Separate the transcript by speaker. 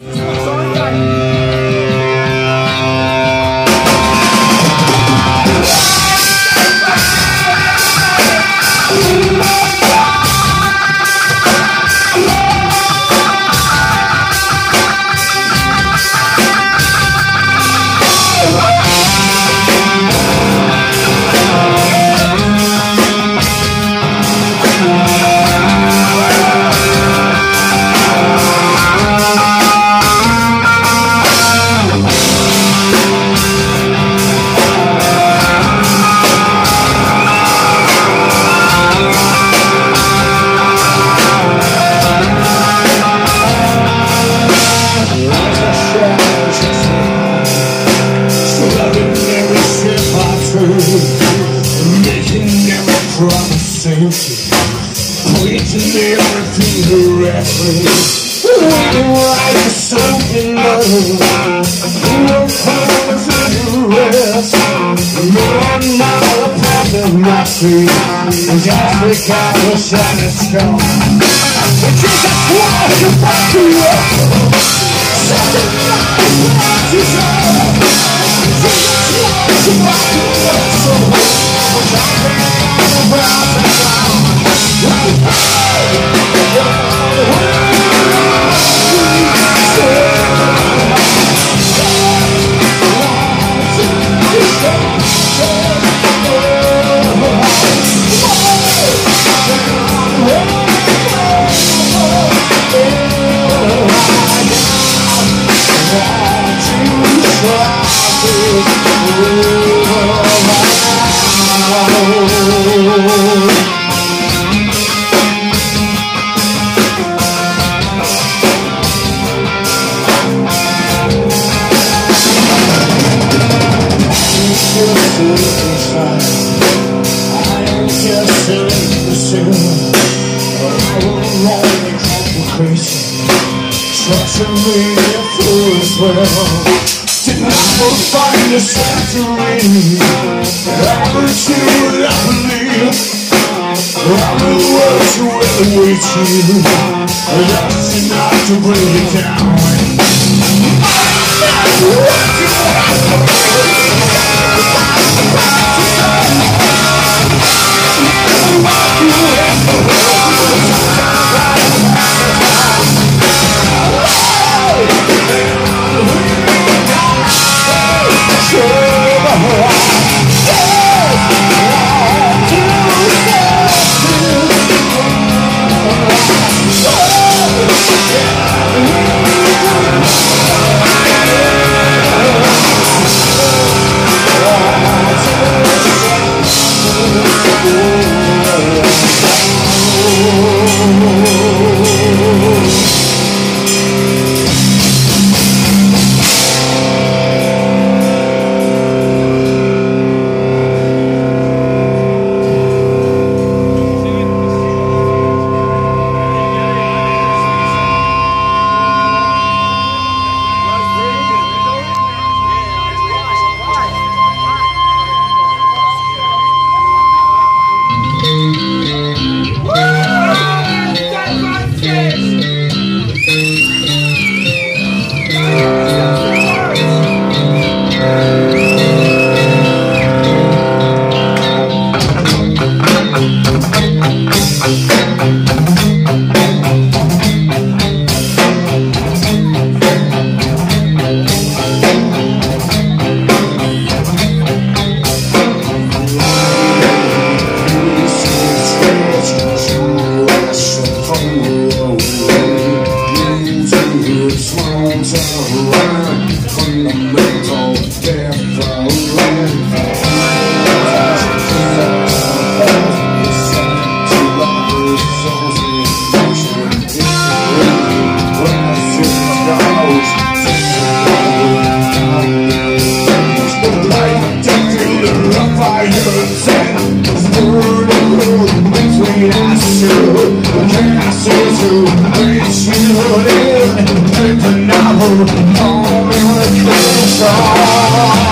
Speaker 1: 我再大 Like a soaking mother No time to rest No, I'm not a part of my tree Just because the sun is strong Jesus, why you back to us? Set the fire to Jesus, why you back to us? Trust me, you're fool well will find a sanctuary I will see what I believe I will work to elevate you That's enough to bring you down I'm not you. I'm not you. Yes. believe in the novel, only when it's song.